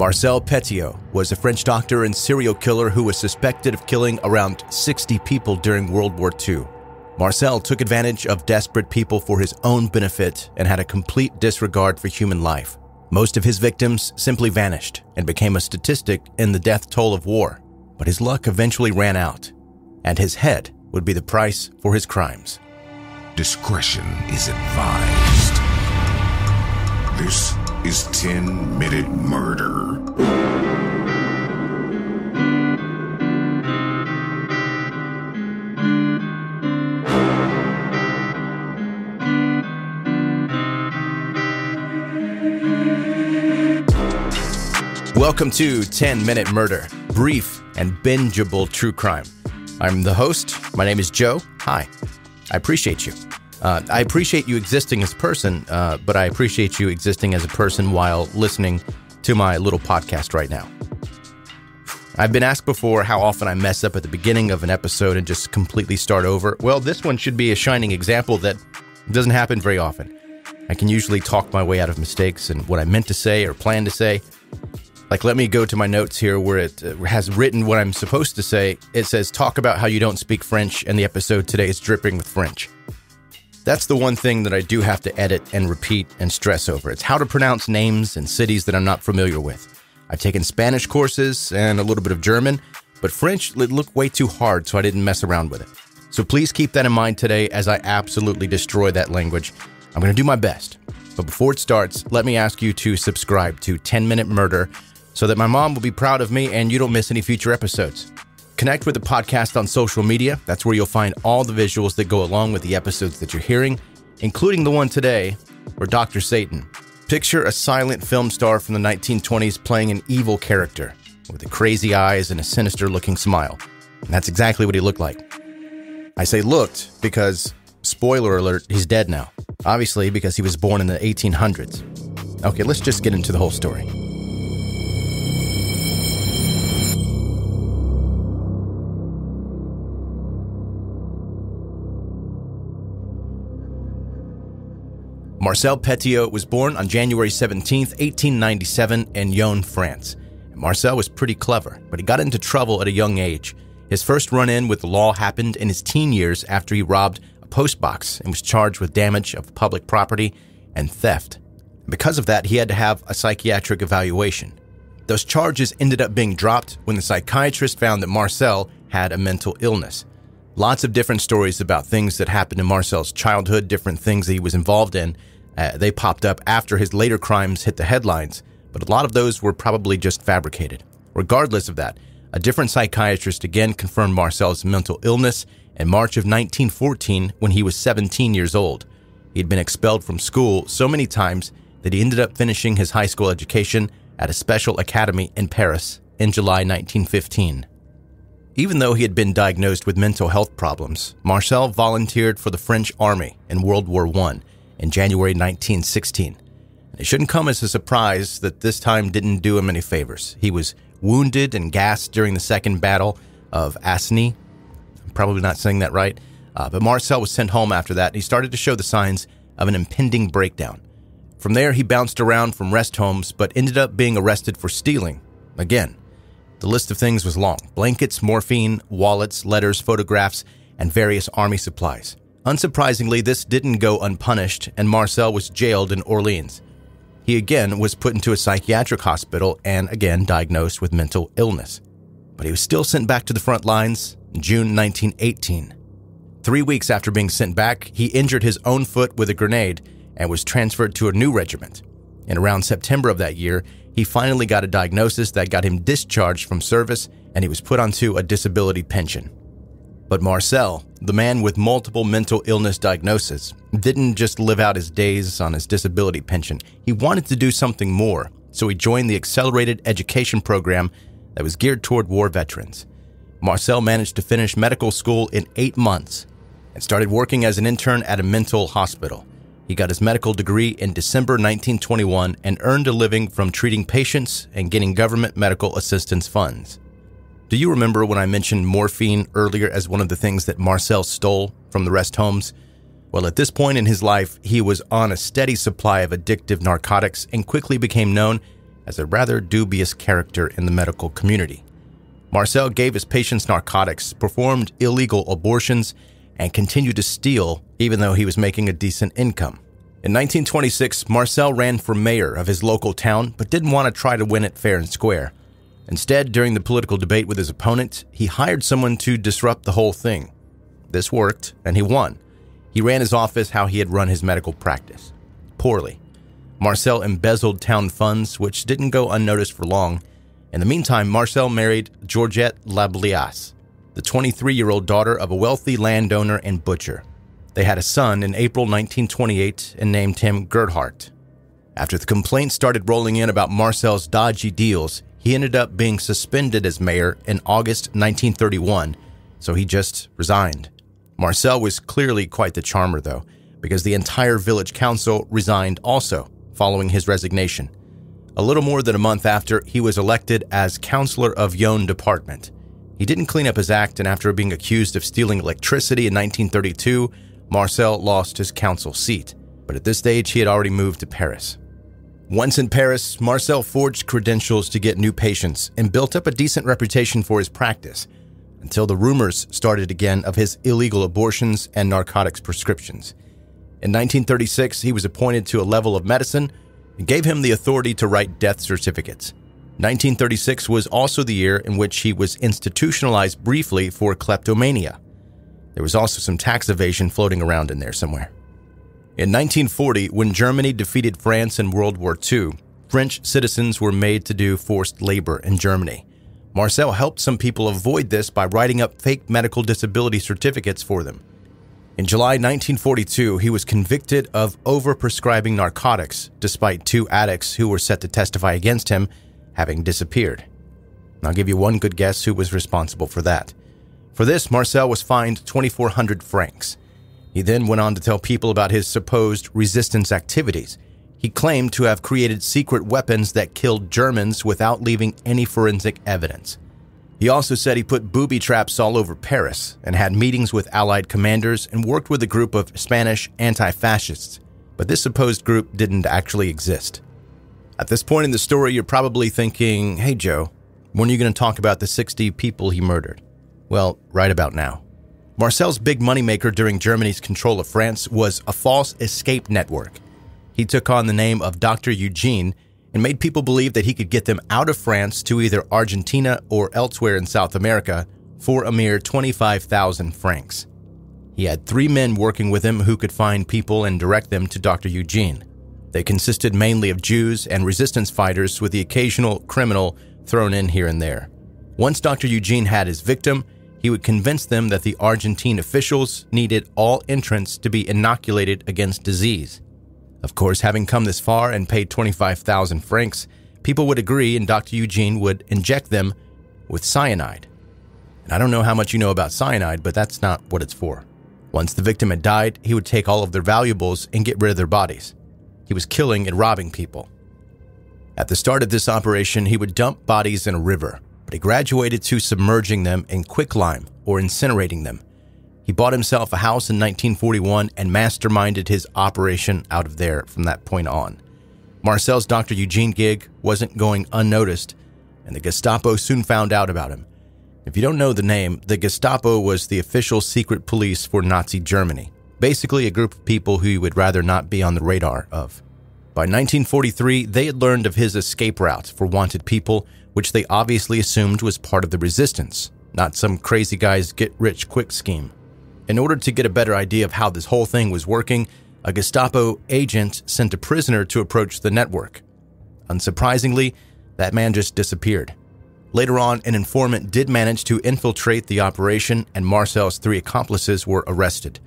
Marcel Petiot was a French doctor and serial killer who was suspected of killing around 60 people during World War II. Marcel took advantage of desperate people for his own benefit and had a complete disregard for human life. Most of his victims simply vanished and became a statistic in the death toll of war, but his luck eventually ran out, and his head would be the price for his crimes. Discretion is advised. This is 10 Minute Murder. Welcome to 10 Minute Murder, brief and bingeable true crime. I'm the host. My name is Joe. Hi. I appreciate you. Uh, I appreciate you existing as a person, uh, but I appreciate you existing as a person while listening to my little podcast right now. I've been asked before how often I mess up at the beginning of an episode and just completely start over. Well, this one should be a shining example that doesn't happen very often. I can usually talk my way out of mistakes and what I meant to say or plan to say. Like, let me go to my notes here where it uh, has written what I'm supposed to say. It says, Talk about how you don't speak French, and the episode today is dripping with French. That's the one thing that I do have to edit and repeat and stress over. It's how to pronounce names and cities that I'm not familiar with. I've taken Spanish courses and a little bit of German, but French looked way too hard, so I didn't mess around with it. So please keep that in mind today as I absolutely destroy that language. I'm going to do my best. But before it starts, let me ask you to subscribe to 10 Minute Murder so that my mom will be proud of me and you don't miss any future episodes. Connect with the podcast on social media. That's where you'll find all the visuals that go along with the episodes that you're hearing, including the one today where Dr. Satan. Picture a silent film star from the 1920s playing an evil character with the crazy eyes and a sinister looking smile. And that's exactly what he looked like. I say looked because, spoiler alert, he's dead now. Obviously, because he was born in the 1800s. Okay, let's just get into the whole story. Marcel Petiot was born on January 17, 1897, in Yonne, France. Marcel was pretty clever, but he got into trouble at a young age. His first run in with the law happened in his teen years after he robbed a postbox and was charged with damage of public property and theft. Because of that, he had to have a psychiatric evaluation. Those charges ended up being dropped when the psychiatrist found that Marcel had a mental illness. Lots of different stories about things that happened in Marcel's childhood, different things that he was involved in. Uh, they popped up after his later crimes hit the headlines, but a lot of those were probably just fabricated. Regardless of that, a different psychiatrist again confirmed Marcel's mental illness in March of 1914 when he was 17 years old. He had been expelled from school so many times that he ended up finishing his high school education at a special academy in Paris in July 1915. Even though he had been diagnosed with mental health problems, Marcel volunteered for the French army in World War I in January 1916. It shouldn't come as a surprise that this time didn't do him any favors. He was wounded and gassed during the Second Battle of Asni. I'm probably not saying that right, uh, but Marcel was sent home after that, and he started to show the signs of an impending breakdown. From there, he bounced around from rest homes, but ended up being arrested for stealing. Again, the list of things was long blankets, morphine, wallets, letters, photographs, and various army supplies. Unsurprisingly, this didn't go unpunished, and Marcel was jailed in Orleans. He again was put into a psychiatric hospital and again diagnosed with mental illness. But he was still sent back to the front lines in June 1918. Three weeks after being sent back, he injured his own foot with a grenade and was transferred to a new regiment. And around September of that year, he finally got a diagnosis that got him discharged from service and he was put onto a disability pension. But Marcel, the man with multiple mental illness diagnoses, didn't just live out his days on his disability pension. He wanted to do something more, so he joined the accelerated education program that was geared toward war veterans. Marcel managed to finish medical school in eight months and started working as an intern at a mental hospital. He got his medical degree in December 1921 and earned a living from treating patients and getting government medical assistance funds. Do you remember when I mentioned morphine earlier as one of the things that Marcel stole from the rest homes? Well, at this point in his life, he was on a steady supply of addictive narcotics and quickly became known as a rather dubious character in the medical community. Marcel gave his patients narcotics, performed illegal abortions, and continued to steal even though he was making a decent income. In 1926, Marcel ran for mayor of his local town but didn't want to try to win it fair and square. Instead, during the political debate with his opponent, he hired someone to disrupt the whole thing. This worked, and he won. He ran his office how he had run his medical practice poorly. Marcel embezzled town funds, which didn't go unnoticed for long. In the meantime, Marcel married Georgette Lablais, the 23 year old daughter of a wealthy landowner and butcher. They had a son in April 1928 and named him Gerhardt. After the complaints started rolling in about Marcel's dodgy deals, he ended up being suspended as mayor in August 1931, so he just resigned. Marcel was clearly quite the charmer, though, because the entire village council resigned also following his resignation. A little more than a month after, he was elected as councilor of Yonne Department. He didn't clean up his act, and after being accused of stealing electricity in 1932, Marcel lost his council seat. But at this stage, he had already moved to Paris. Once in Paris, Marcel forged credentials to get new patients and built up a decent reputation for his practice until the rumors started again of his illegal abortions and narcotics prescriptions. In 1936, he was appointed to a level of medicine and gave him the authority to write death certificates. 1936 was also the year in which he was institutionalized briefly for kleptomania. There was also some tax evasion floating around in there somewhere. In 1940, when Germany defeated France in World War II, French citizens were made to do forced labor in Germany. Marcel helped some people avoid this by writing up fake medical disability certificates for them. In July 1942, he was convicted of overprescribing narcotics, despite two addicts who were set to testify against him having disappeared. I'll give you one good guess who was responsible for that. For this, Marcel was fined 2,400 francs. He then went on to tell people about his supposed resistance activities. He claimed to have created secret weapons that killed Germans without leaving any forensic evidence. He also said he put booby traps all over Paris and had meetings with Allied commanders and worked with a group of Spanish anti fascists, but this supposed group didn't actually exist. At this point in the story, you're probably thinking, hey Joe, when are you going to talk about the 60 people he murdered? Well, right about now. Marcel's big moneymaker during Germany's control of France was a false escape network. He took on the name of Dr. Eugene and made people believe that he could get them out of France to either Argentina or elsewhere in South America for a mere 25,000 francs. He had three men working with him who could find people and direct them to Dr. Eugene. They consisted mainly of Jews and resistance fighters, with the occasional criminal thrown in here and there. Once Dr. Eugene had his victim, he would convince them that the Argentine officials needed all entrants to be inoculated against disease. Of course, having come this far and paid 25,000 francs, people would agree and Dr. Eugene would inject them with cyanide. And I don't know how much you know about cyanide, but that's not what it's for. Once the victim had died, he would take all of their valuables and get rid of their bodies. He was killing and robbing people. At the start of this operation, he would dump bodies in a river but he graduated to submerging them in quicklime or incinerating them. He bought himself a house in 1941 and masterminded his operation out of there from that point on. Marcel's Dr. Eugene gig wasn't going unnoticed, and the Gestapo soon found out about him. If you don't know the name, the Gestapo was the official secret police for Nazi Germany, basically a group of people who you would rather not be on the radar of. By 1943, they had learned of his escape route for wanted people which they obviously assumed was part of the resistance, not some crazy guy's get rich quick scheme. In order to get a better idea of how this whole thing was working, a Gestapo agent sent a prisoner to approach the network. Unsurprisingly, that man just disappeared. Later on, an informant did manage to infiltrate the operation, and Marcel's three accomplices were arrested.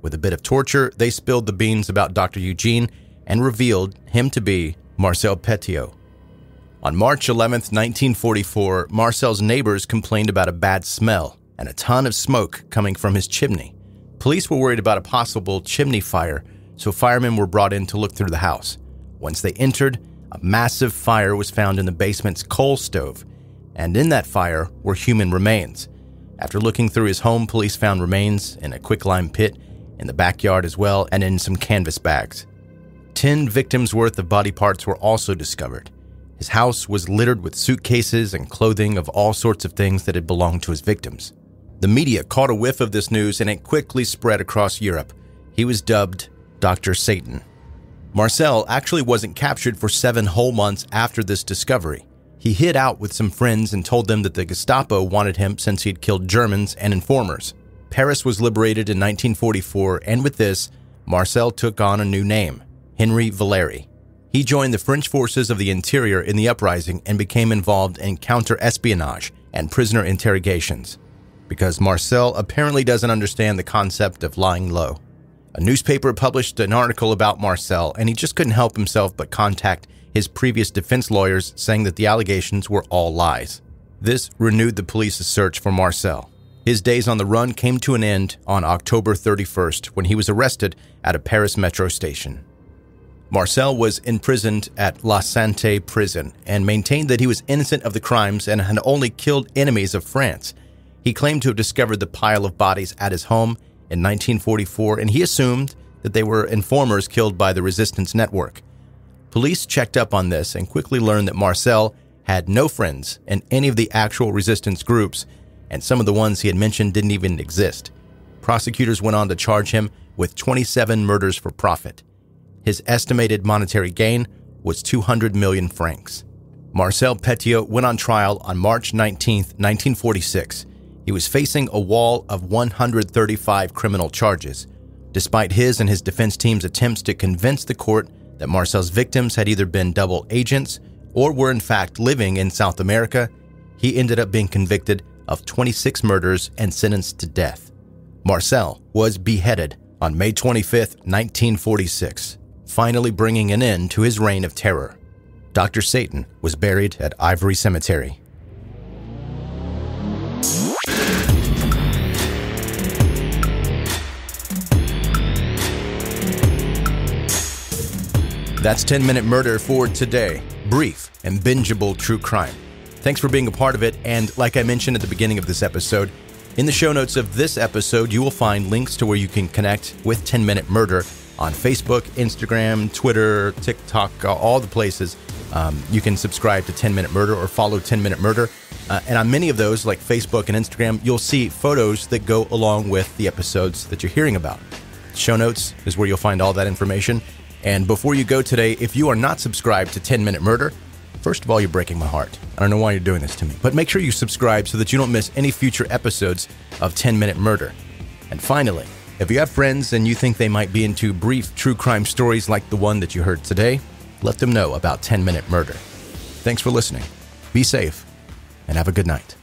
With a bit of torture, they spilled the beans about Dr. Eugene and revealed him to be Marcel Petiot. On March 11, 1944, Marcel's neighbors complained about a bad smell and a ton of smoke coming from his chimney. Police were worried about a possible chimney fire, so firemen were brought in to look through the house. Once they entered, a massive fire was found in the basement's coal stove, and in that fire were human remains. After looking through his home, police found remains in a quicklime pit, in the backyard as well, and in some canvas bags. Ten victims' worth of body parts were also discovered. His house was littered with suitcases and clothing of all sorts of things that had belonged to his victims. The media caught a whiff of this news and it quickly spread across Europe. He was dubbed Dr. Satan. Marcel actually wasn't captured for seven whole months after this discovery. He hid out with some friends and told them that the Gestapo wanted him since he had killed Germans and informers. Paris was liberated in 1944, and with this, Marcel took on a new name Henry Valeri. He joined the French forces of the interior in the uprising and became involved in counter espionage and prisoner interrogations. Because Marcel apparently doesn't understand the concept of lying low. A newspaper published an article about Marcel, and he just couldn't help himself but contact his previous defense lawyers, saying that the allegations were all lies. This renewed the police's search for Marcel. His days on the run came to an end on October 31st when he was arrested at a Paris metro station. Marcel was imprisoned at La Santé prison and maintained that he was innocent of the crimes and had only killed enemies of France. He claimed to have discovered the pile of bodies at his home in 1944, and he assumed that they were informers killed by the resistance network. Police checked up on this and quickly learned that Marcel had no friends in any of the actual resistance groups, and some of the ones he had mentioned didn't even exist. Prosecutors went on to charge him with 27 murders for profit. His estimated monetary gain was 200 million francs. Marcel Petiot went on trial on March 19, 1946 he was facing a wall of 135 criminal charges, despite his and his defense team's attempts to convince the court that Marcel's victims had either been double agents or were in fact living in South America. He ended up being convicted of 26 murders and sentenced to death. Marcel was beheaded on May 25, 1946, finally bringing an end to his reign of terror. Dr. Satan was buried at Ivry Cemetery. That's 10 Minute Murder for today. Brief and bingeable true crime. Thanks for being a part of it. And like I mentioned at the beginning of this episode, in the show notes of this episode, you will find links to where you can connect with 10 Minute Murder on Facebook, Instagram, Twitter, TikTok, uh, all the places. Um, you can subscribe to 10 Minute Murder or follow 10 Minute Murder. Uh, and on many of those, like Facebook and Instagram, you'll see photos that go along with the episodes that you're hearing about. Show notes is where you'll find all that information. And before you go today, if you are not subscribed to 10 Minute Murder, first of all, you're breaking my heart. I don't know why you're doing this to me, but make sure you subscribe so that you don't miss any future episodes of 10 Minute Murder. And finally, if you have friends and you think they might be into brief true crime stories like the one that you heard today, let them know about 10 Minute Murder. Thanks for listening. Be safe and have a good night.